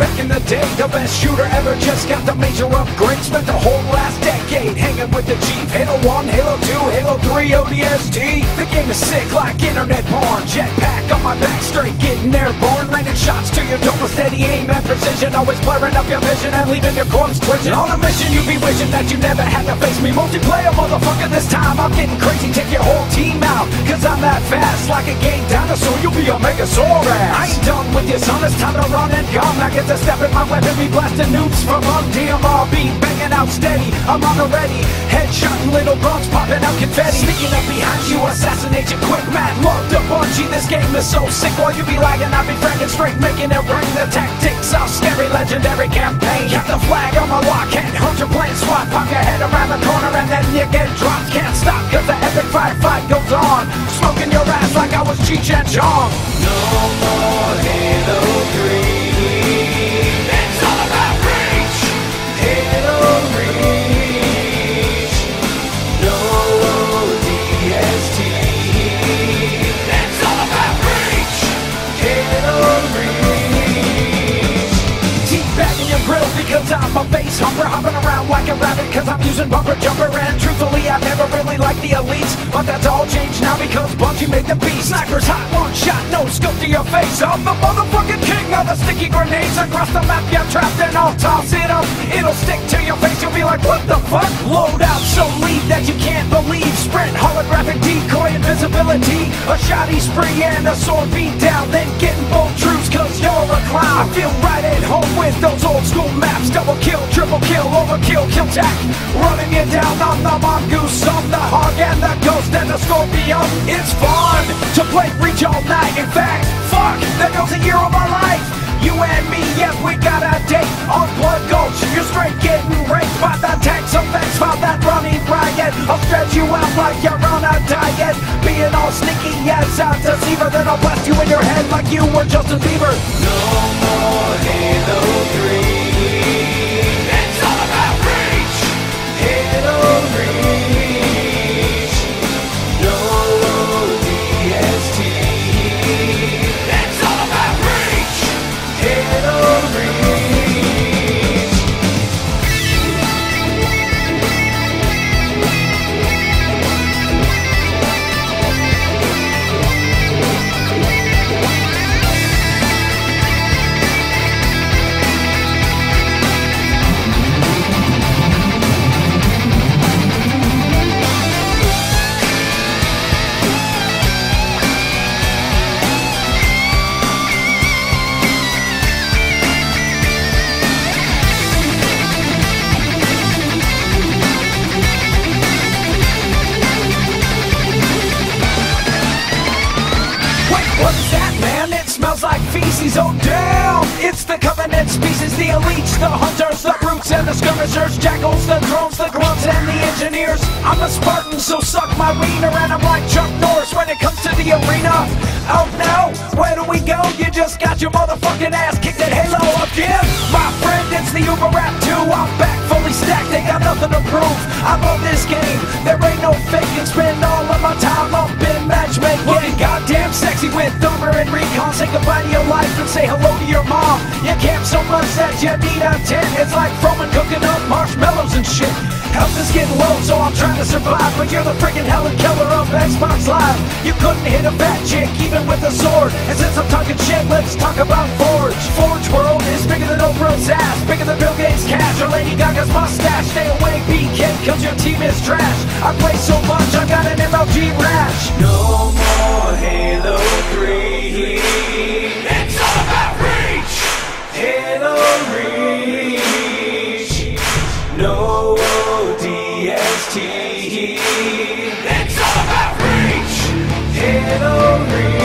respect day. The best shooter ever just got the major upgrade. Spent the whole last decade hanging with the Chief. Halo 1, Halo 2, Halo 3, ODST. The game is sick like internet porn. Jetpack on my back, straight getting airborne. Landing shots to your with steady aim and precision. Always blurring up your vision and leaving your corpse twitching. On a mission, you be wishing that you never had to face me. Multiplayer, motherfucker, this time I'm getting crazy. Take your whole team out, cause I'm that fast. Like a game dinosaur, you'll be a Megasaurus. I ain't done with you, son, it's time to run and gun. I get to step in my weapon, be blasting nukes from up DMRB. Banging out steady, I'm on the ready. Headshotting little bugs, popping out confetti. Sneaking up behind you, assassinate you quick, man. Love the Bungie, this game is so sick. While you be lagging, I be fragging straight, making it rain. The tactics are scary, legendary campaign. Got the flag on my lock, can't hurt your plan. Swat, pop your head around the corner, and then you get dropped. Can't stop, cause the epic firefight goes on. Smoking your ass like I was Cheech and Chong. No more I'm a base humper Hopping around like a rabbit cause I'm using bumper jumper And truthfully I never really liked the elites But that's all changed now because Bungie made the beast. Snipers hot, one shot, no scope to your face. I'm the motherfucking king of the sticky grenades Across the map. You're trapped and I'll toss it up. It'll stick to your face, you'll be like what the fuck? Load out so lead that you can't believe. Sprint, holographic decoy, invisibility A shoddy spree and a sword beat down Then getting bold troops cause you're a clown. I feel right at home with those old school maps Double kill, triple kill, overkill, kill tack Running you down on the mongoose On the hog and the ghost and the scorpion. It's fun to play Reach all night. In fact, fuck, there goes a year of my life. You and me, yes, we got a date On Blood Gulch, you're straight getting raped By the tax X, by that riot I'll stretch you out like you're on a diet. Being all sneaky as a deceiver Then I'll blast you in your head like you were Justin Bieber. No more feces. Oh, damn! It's the Covenant species, the elites, the hunters, the brutes, and the skirmishers, jackals, the drones, the grunts, and the engineers. I'm a Spartan, so suck my wiener, and I'm like Chuck Norris when it comes to the arena. Oh no, where do we go? You just got your motherfucking ass kicked at Halo again. My friend, it's the Uber Rap 2. I'm back fully stacked, they got nothing to prove. I love this game, there ain't no faking. Spend all of my time sexy with Dumber and Recon. Say goodbye to your life and say hello to your mom. You camp so much that you need a tent. It's like Froman cooking up marshmallows and shit. Health is getting low, so I'm trying to survive. But you're the freaking Helen Keller of Xbox Live. You couldn't hit a fat chick, even with a sword. And since I'm talking shit, let's talk about Forge. Forge World is bigger than Oprah's ass, bigger than Bill Gates' cash, or Lady Gaga's mustache. Stay away, BK, cause your team is trash. I play so much, I got an MLG rash. No more ODST. It's